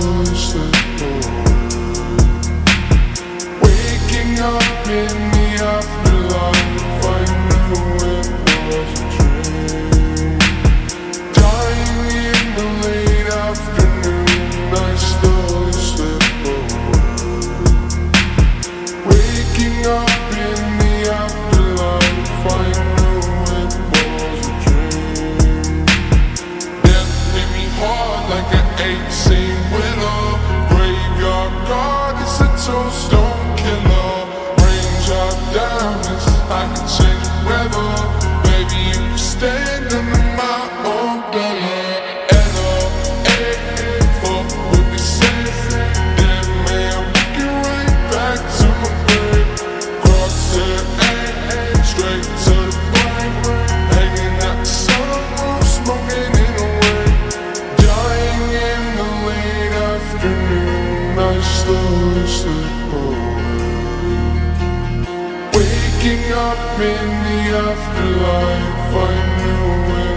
push the eighteen winner Graveyard a stone killer. Diamonds, I can change the weather Baby, you stay. I slowly slip away Waking up in the afterlife I knew